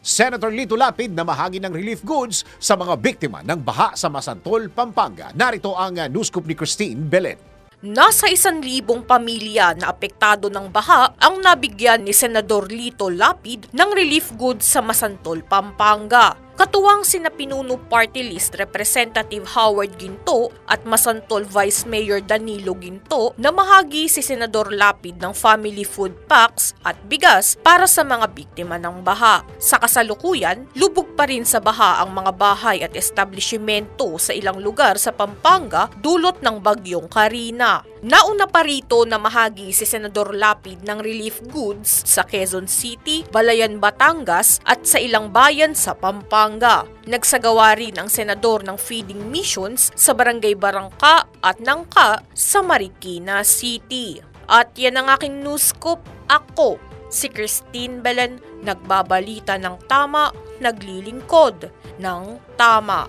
Senator Lito Lapid na mahagi ng relief goods sa mga biktima ng baha sa Masantol, Pampanga. Narito ang uh, news scoop ni Christine Belen. Nasa isang libong pamilya na apektado ng baha ang nabigyan ni Senador Lito Lapid ng relief goods sa Masantol, Pampanga. Katuwang sina Pinuno Party List Representative Howard Ginto at Masantol Vice Mayor Danilo Ginto na mahagi si Senador Lapid ng family food packs at bigas para sa mga biktima ng baha. Sa kasalukuyan, lubog pa rin sa baha ang mga bahay at establishmento sa ilang lugar sa Pampanga dulot ng bagyong Karina. Nauna pa rito na mahagi si Senador Lapid ng relief goods sa Quezon City, Balayan, Batangas at sa ilang bayan sa Pampanga. Nagsagawa rin ang senador ng feeding missions sa Barangay Barangka at Nangka sa Marikina City. At yan ang aking news scoop. Ako, si Christine Belen, nagbabalita ng tama, naglilingkod ng tama.